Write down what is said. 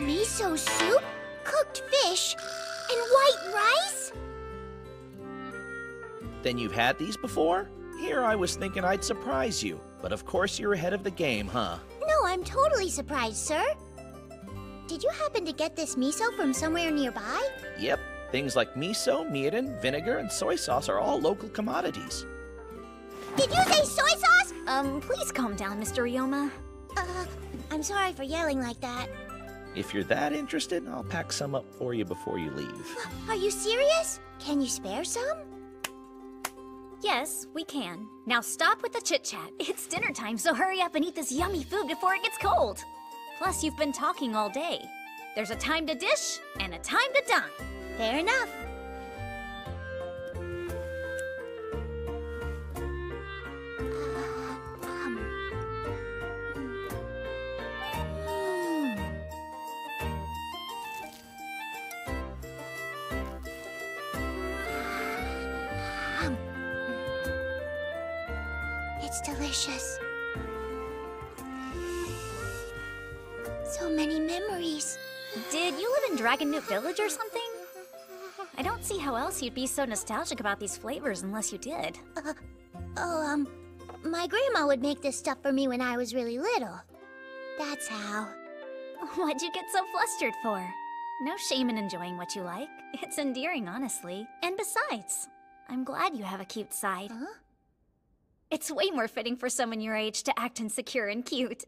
Miso soup, cooked fish, and white rice? Then you've had these before? Here I was thinking I'd surprise you, but of course you're ahead of the game, huh? No, I'm totally surprised, sir. Did you happen to get this miso from somewhere nearby? Yep, things like miso, mirin, vinegar, and soy sauce are all local commodities. Did you say soy sauce? Um, please calm down, Mr. Ryoma. Uh, I'm sorry for yelling like that. If you're that interested, I'll pack some up for you before you leave. Are you serious? Can you spare some? Yes, we can. Now stop with the chit-chat. It's dinner time, so hurry up and eat this yummy food before it gets cold. Plus, you've been talking all day. There's a time to dish and a time to dine. Fair enough. It's delicious. So many memories. Did you live in Dragon Newt Village or something? I don't see how else you'd be so nostalgic about these flavors unless you did. Oh, um, my grandma would make this stuff for me when I was really little. That's how. What'd you get so flustered for? No shame in enjoying what you like. It's endearing, honestly. And besides, I'm glad you have a cute side. Huh? It's way more fitting for someone your age to act insecure and cute.